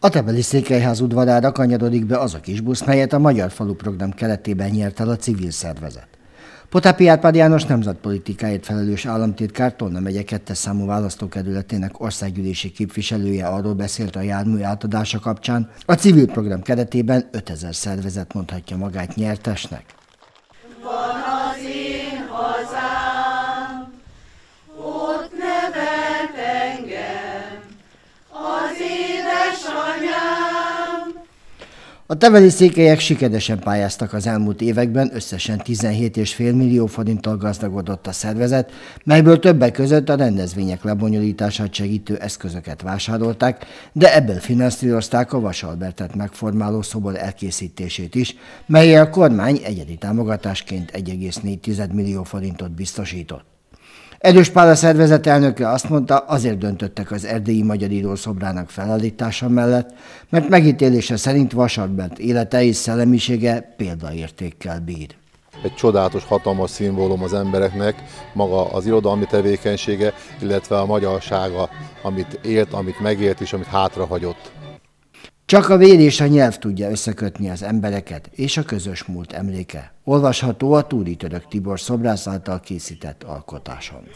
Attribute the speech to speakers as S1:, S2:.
S1: A Tebeli Székelyház udvarára kanyarodik be az a kis busz, melyet a Magyar Falu Program keretében nyert el a civil szervezet. Potápi Árpád János nemzetpolitikáért felelős államtitkár Tolna megye kettes számú választókerületének országgyűlési képviselője arról beszélt a jármű átadása kapcsán. A civil program keretében 5000 szervezet mondhatja magát nyertesnek. A teveli székelyek sikeresen pályáztak az elmúlt években, összesen 17,5 millió forinttal gazdagodott a szervezet, melyből többek között a rendezvények lebonyolítását segítő eszközöket vásárolták, de ebből finanszírozták a Vasalbertet megformáló szobor elkészítését is, melyel a kormány egyedi támogatásként 1,4 millió forintot biztosított. Erős Pál a szervezet elnöke azt mondta, azért döntöttek az erdélyi magyar írószobrának felállítása mellett, mert megítélése szerint Vasadbent élete és szellemisége példaértékkel bír.
S2: Egy csodálatos, hatalmas szimbólum az embereknek, maga az irodalmi tevékenysége, illetve a magyarsága, amit élt, amit megélt és amit hátrahagyott.
S1: Csak a vér és a nyelv tudja összekötni az embereket és a közös múlt emléke. Olvasható a Túri Török Tibor szobrász által készített alkotáson.